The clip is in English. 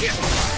Yeah.